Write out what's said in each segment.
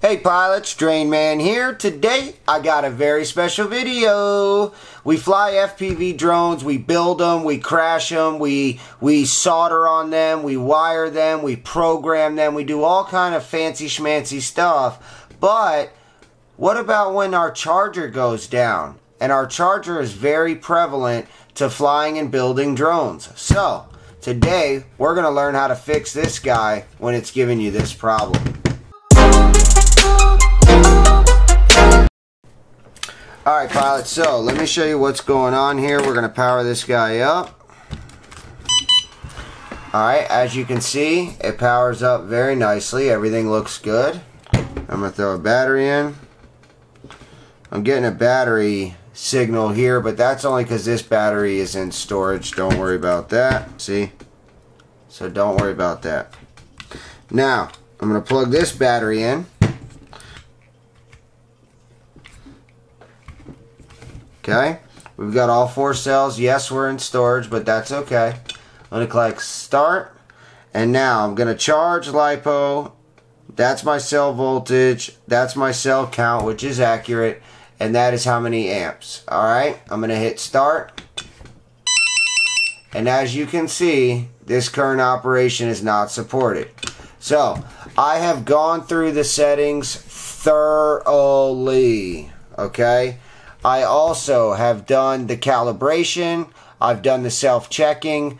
Hey pilots, Drain Man here. Today I got a very special video. We fly FPV drones, we build them, we crash them, we we solder on them, we wire them, we program them, we do all kind of fancy schmancy stuff. But what about when our charger goes down? And our charger is very prevalent to flying and building drones. So, today we're going to learn how to fix this guy when it's giving you this problem. Alright pilot, so let me show you what's going on here. We're going to power this guy up. Alright, as you can see, it powers up very nicely. Everything looks good. I'm going to throw a battery in. I'm getting a battery signal here, but that's only because this battery is in storage. Don't worry about that. See? So don't worry about that. Now, I'm going to plug this battery in. Okay, we've got all four cells. Yes, we're in storage, but that's okay. I'm going to click start. And now I'm going to charge LiPo. That's my cell voltage. That's my cell count, which is accurate. And that is how many amps. Alright, I'm going to hit start. And as you can see, this current operation is not supported. So, I have gone through the settings thoroughly. Okay? I also have done the calibration, I've done the self checking.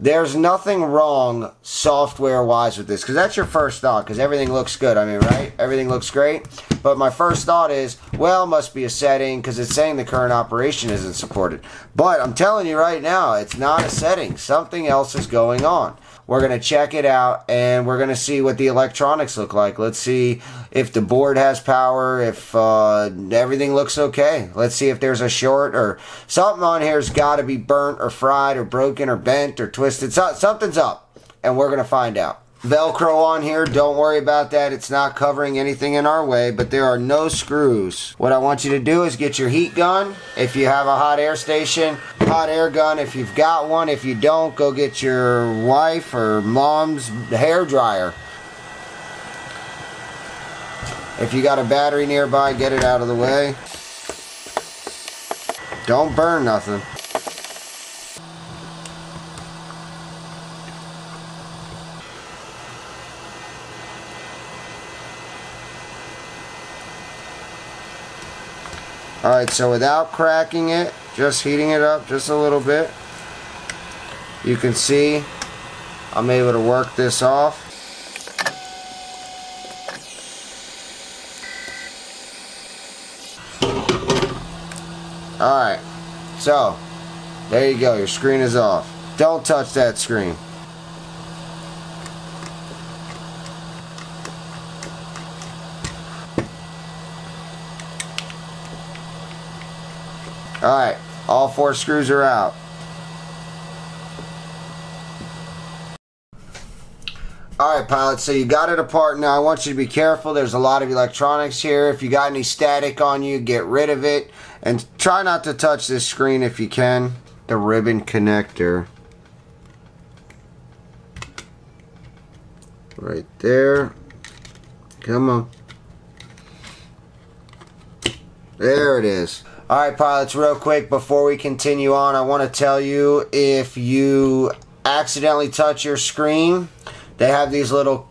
There's nothing wrong software wise with this because that's your first thought because everything looks good. I mean, right? Everything looks great. But my first thought is, well, must be a setting because it's saying the current operation isn't supported. But I'm telling you right now, it's not a setting. Something else is going on. We're going to check it out and we're going to see what the electronics look like. Let's see if the board has power, if uh, everything looks okay. Let's see if there's a short or something on here's got to be burnt or fried or broken or bent or twisted. So, something's up and we're going to find out. Velcro on here, don't worry about that. It's not covering anything in our way, but there are no screws. What I want you to do is get your heat gun. If you have a hot air station, hot air gun if you've got one. If you don't, go get your wife or mom's hair dryer. If you got a battery nearby, get it out of the way. Don't burn nothing. Alright, so without cracking it, just heating it up just a little bit, you can see I'm able to work this off. Alright, so there you go, your screen is off. Don't touch that screen. Alright, all four screws are out. Alright pilots, so you got it apart now. I want you to be careful. There's a lot of electronics here. If you got any static on you, get rid of it. And try not to touch this screen if you can. The ribbon connector. Right there. Come on. There it is. Alright pilots, real quick before we continue on, I want to tell you if you accidentally touch your screen, they have these little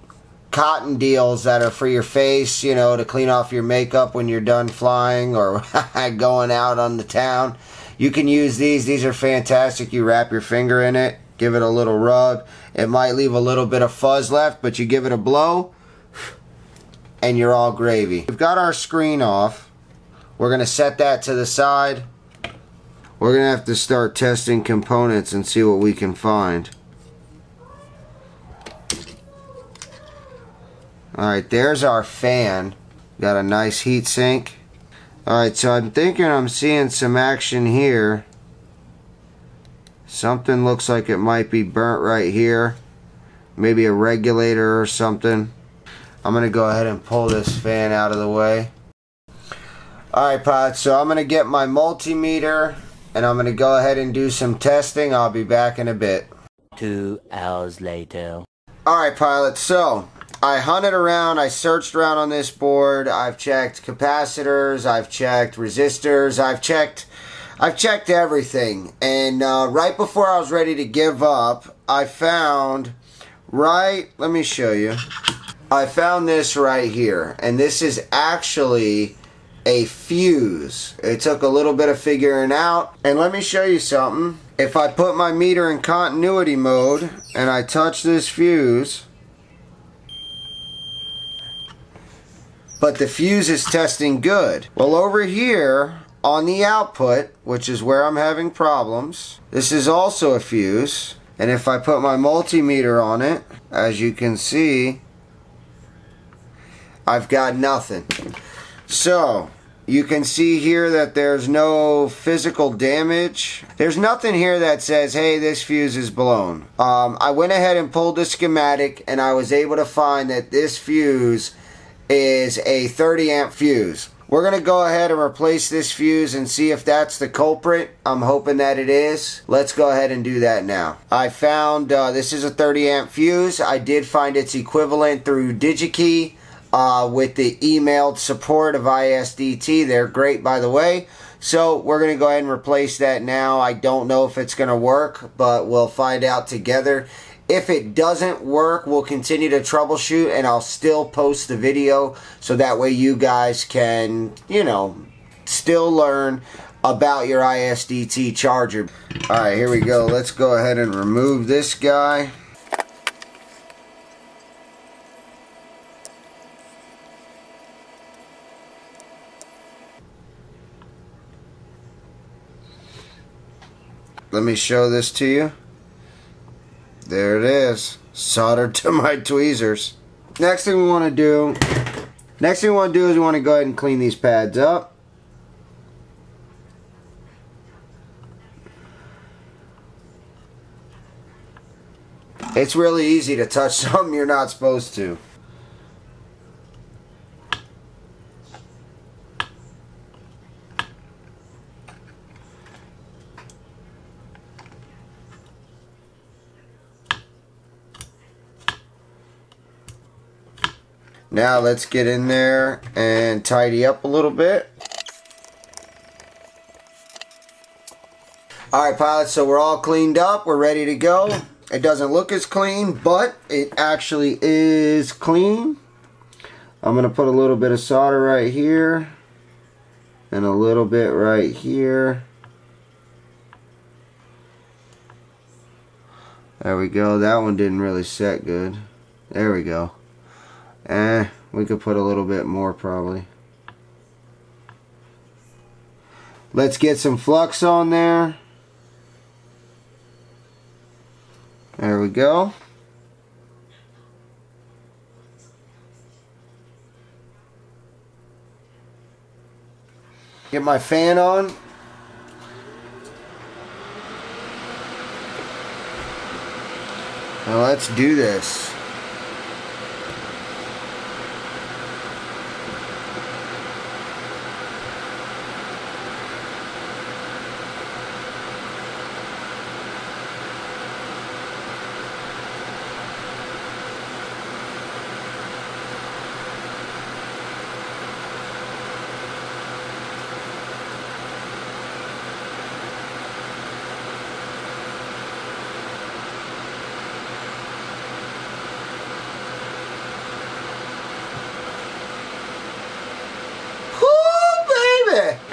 cotton deals that are for your face, you know, to clean off your makeup when you're done flying or going out on the town. You can use these. These are fantastic. You wrap your finger in it, give it a little rub. It might leave a little bit of fuzz left, but you give it a blow and you're all gravy. We've got our screen off. We're going to set that to the side. We're going to have to start testing components and see what we can find. Alright, there's our fan. Got a nice heat sink. Alright, so I'm thinking I'm seeing some action here. Something looks like it might be burnt right here. Maybe a regulator or something. I'm going to go ahead and pull this fan out of the way. Alright pods, so I'm going to get my multimeter and I'm going to go ahead and do some testing. I'll be back in a bit. Two hours later. Alright Pilot, so I hunted around, I searched around on this board. I've checked capacitors, I've checked resistors, I've checked I've checked everything. And uh, right before I was ready to give up, I found right, let me show you. I found this right here. And this is actually a fuse. It took a little bit of figuring out. And let me show you something. If I put my meter in continuity mode and I touch this fuse, but the fuse is testing good. Well, over here on the output, which is where I'm having problems, this is also a fuse. And if I put my multimeter on it, as you can see, I've got nothing. So, you can see here that there's no physical damage. There's nothing here that says, hey, this fuse is blown. Um, I went ahead and pulled the schematic and I was able to find that this fuse is a 30 amp fuse. We're going to go ahead and replace this fuse and see if that's the culprit. I'm hoping that it is. Let's go ahead and do that now. I found uh, this is a 30 amp fuse. I did find its equivalent through DigiKey uh, with the emailed support of ISDT. They're great, by the way. So we're going to go ahead and replace that now. I don't know if it's going to work, but we'll find out together. If it doesn't work, we'll continue to troubleshoot and I'll still post the video so that way you guys can, you know, still learn about your ISDT charger. Alright, here we go. Let's go ahead and remove this guy. Let me show this to you. There it is. Soldered to my tweezers. Next thing we want to do, next thing we want to do is we want to go ahead and clean these pads up. It's really easy to touch something you're not supposed to. Now let's get in there and tidy up a little bit. Alright pilots, so we're all cleaned up. We're ready to go. It doesn't look as clean, but it actually is clean. I'm going to put a little bit of solder right here. And a little bit right here. There we go. That one didn't really set good. There we go. Eh, we could put a little bit more probably. Let's get some flux on there. There we go. Get my fan on. Now let's do this.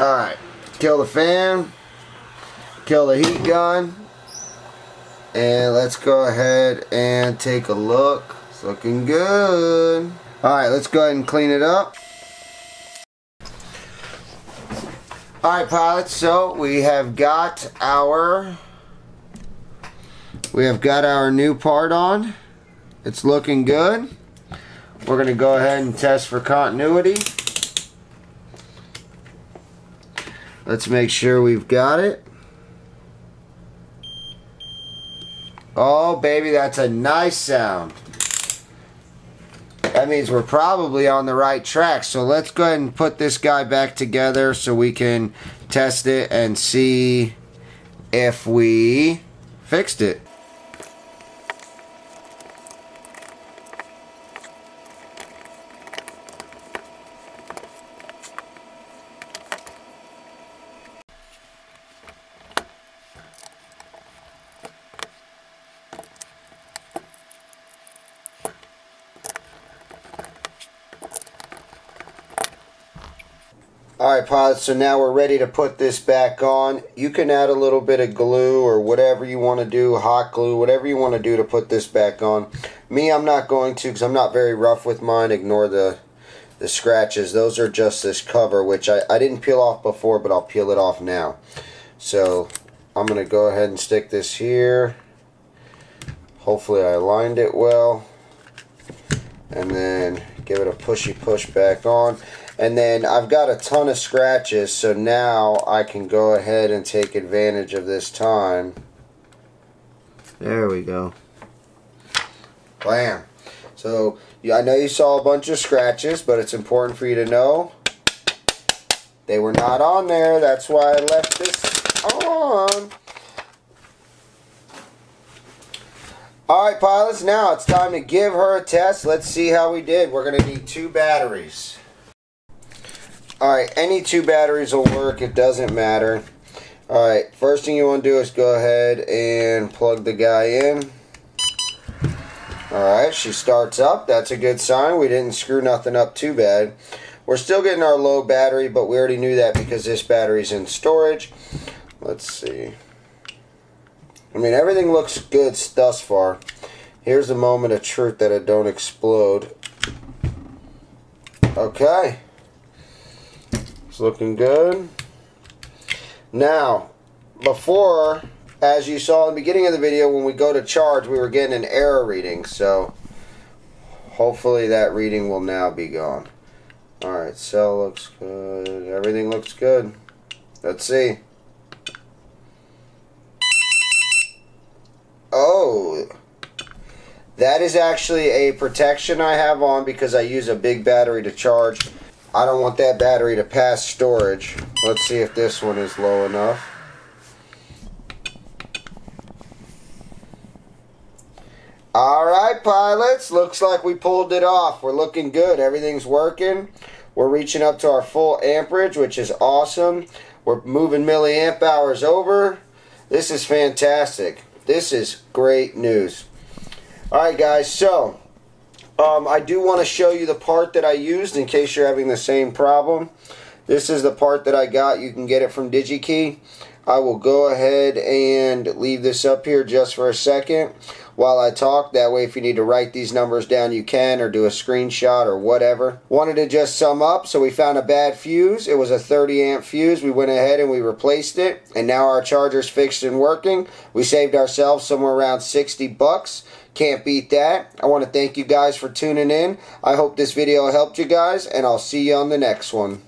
Alright, kill the fan, kill the heat gun, and let's go ahead and take a look. It's looking good. Alright, let's go ahead and clean it up. Alright pilots, so we have got our we have got our new part on. It's looking good. We're going to go ahead and test for continuity. Let's make sure we've got it. Oh, baby, that's a nice sound. That means we're probably on the right track. So let's go ahead and put this guy back together so we can test it and see if we fixed it. Alright pilots, so now we're ready to put this back on. You can add a little bit of glue or whatever you want to do, hot glue, whatever you want to do to put this back on. Me, I'm not going to because I'm not very rough with mine. Ignore the the scratches. Those are just this cover, which I, I didn't peel off before, but I'll peel it off now. So I'm going to go ahead and stick this here. Hopefully I aligned it well. And then give it a pushy push back on. And then I've got a ton of scratches, so now I can go ahead and take advantage of this time. There we go. Bam. So I know you saw a bunch of scratches, but it's important for you to know they were not on there. That's why I left this on. Alright pilots, now it's time to give her a test. Let's see how we did. We're going to need two batteries. Alright, any two batteries will work. It doesn't matter. Alright, first thing you want to do is go ahead and plug the guy in. Alright, she starts up. That's a good sign. We didn't screw nothing up too bad. We're still getting our low battery, but we already knew that because this battery's in storage. Let's see. I mean, everything looks good thus far. Here's the moment of truth that it don't explode. Okay. It's looking good. Now, before, as you saw in the beginning of the video, when we go to charge, we were getting an error reading. So, hopefully that reading will now be gone. Alright, cell looks good. Everything looks good. Let's see. Oh, that is actually a protection I have on because I use a big battery to charge. I don't want that battery to pass storage. Let's see if this one is low enough. Alright pilots, looks like we pulled it off. We're looking good. Everything's working. We're reaching up to our full amperage, which is awesome. We're moving milliamp hours over. This is fantastic. This is great news. Alright guys, so um, I do want to show you the part that I used in case you're having the same problem. This is the part that I got. You can get it from DigiKey. I will go ahead and leave this up here just for a second while I talk. That way, if you need to write these numbers down, you can, or do a screenshot or whatever. Wanted to just sum up, so we found a bad fuse. It was a 30 amp fuse. We went ahead and we replaced it, and now our charger's fixed and working. We saved ourselves somewhere around 60 bucks. Can't beat that. I want to thank you guys for tuning in. I hope this video helped you guys, and I'll see you on the next one.